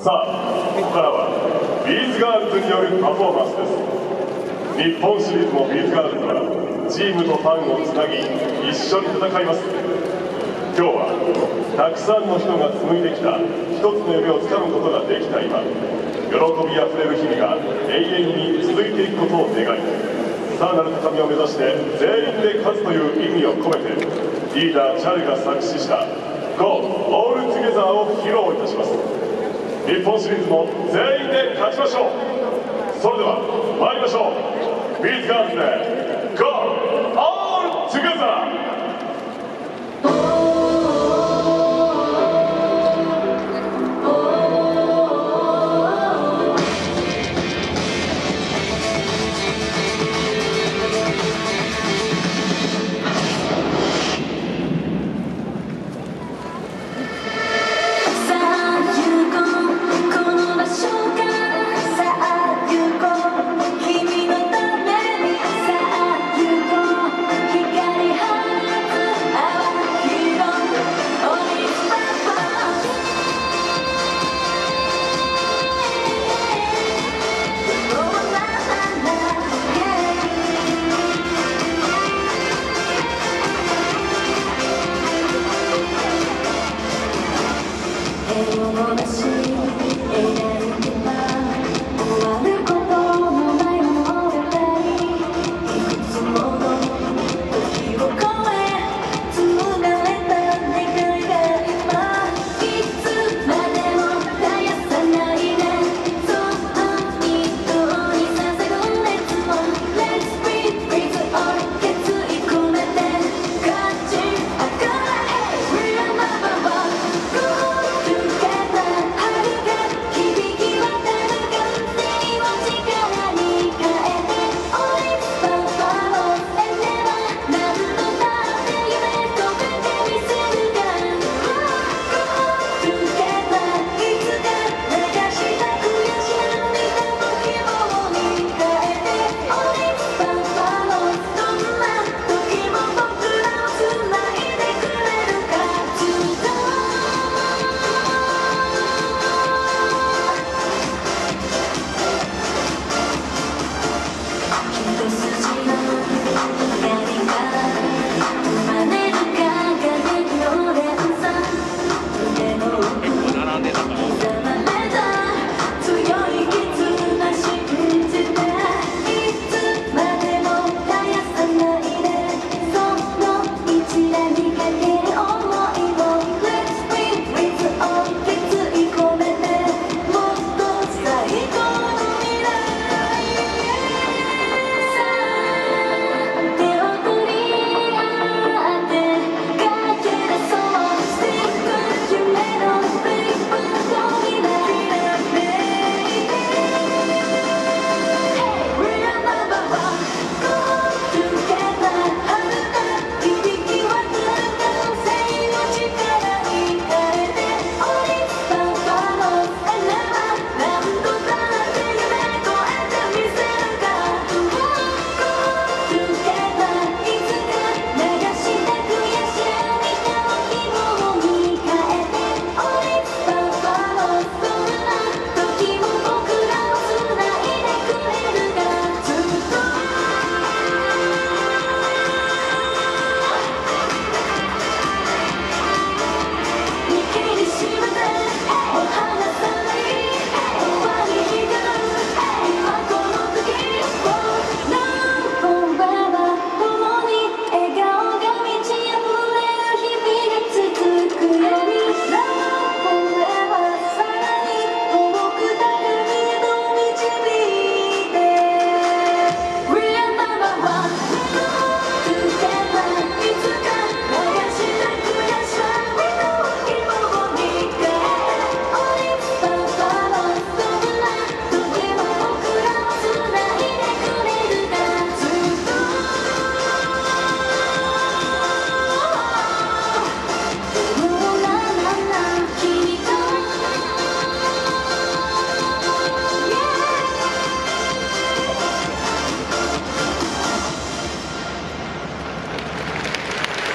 さあここからは BsGirls によるパフォーマンスです。日本シリーズも BsGirls はチームとファンをつなぎ一緒に戦います。今日はたくさんの人が紡いできた一つの夢をつかむことができた今喜びあふれる日々が永遠に続いていくことを願いさらなる高みを目指して全員で勝つという意味を込めてリーダーチャルが作詞した Go All Together を披露いたします。日本シリーズも全員で勝ちましょう。それでは参りましょう。 BsGirls で Go!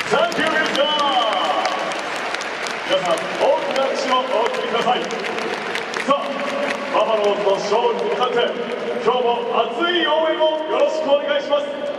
サンキュービルガー。皆さん大きな拍手をお送りください。さあーズの勝利に向かって今日も熱い応援をよろしくお願いします。